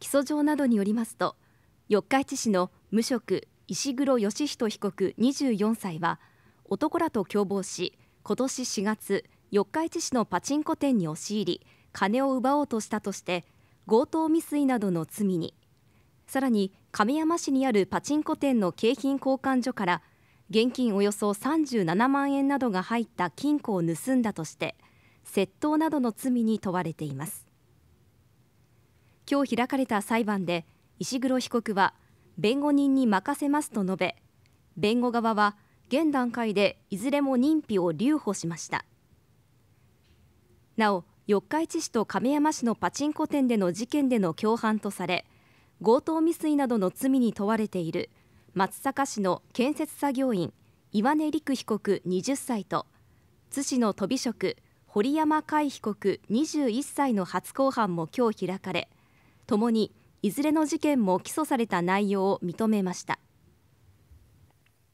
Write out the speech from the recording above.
起訴状などによりますと四日市市の無職石黒義人被告24歳は男らと共謀し今年4月四日市市のパチンコ店に押し入り金を奪おうとしたとして強盗未遂などの罪にさらに亀山市にあるパチンコ店の景品交換所から現金およそ37万円などが入った金庫を盗んだとして窃盗などの罪に問われています。今日開かれた裁判で石黒被告は弁護人に任せますと述べ弁護側は現段階でいずれも認否を留保しました。なお四日市市と亀山市のパチンコ店での事件での共犯とされ強盗未遂などの罪に問われている松阪市の建設作業員岩根陸被告20歳と津市のとび職堀山海被告21歳の初公判も今日開かれともにいずれの事件も起訴された内容を認めました。